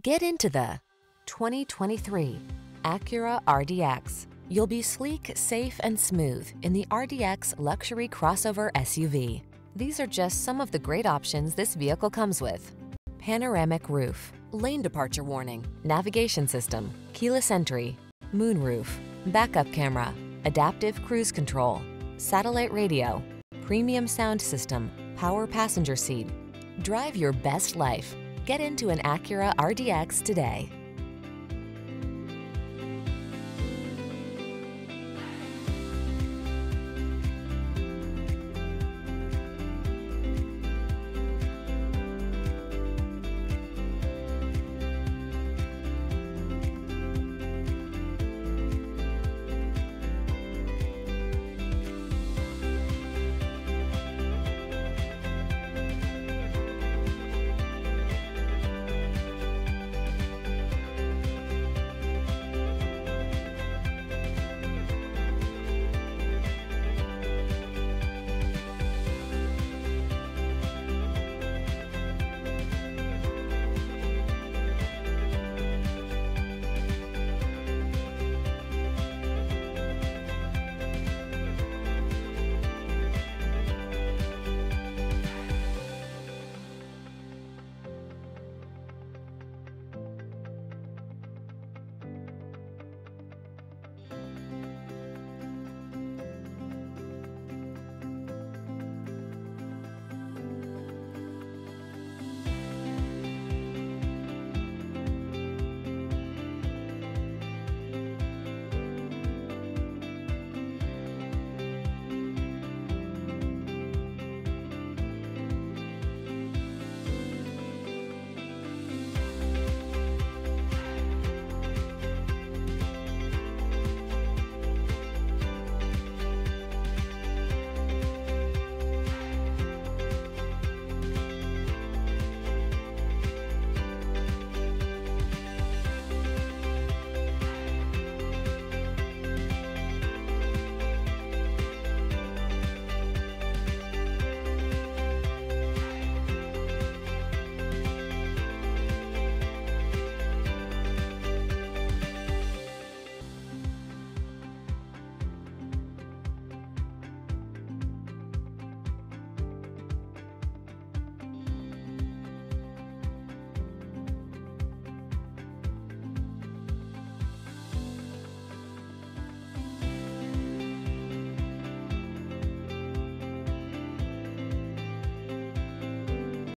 Get into the 2023 Acura RDX. You'll be sleek, safe, and smooth in the RDX luxury crossover SUV. These are just some of the great options this vehicle comes with. Panoramic roof, lane departure warning, navigation system, keyless entry, moonroof, backup camera, adaptive cruise control, satellite radio, premium sound system, power passenger seat. Drive your best life. Get into an Acura RDX today.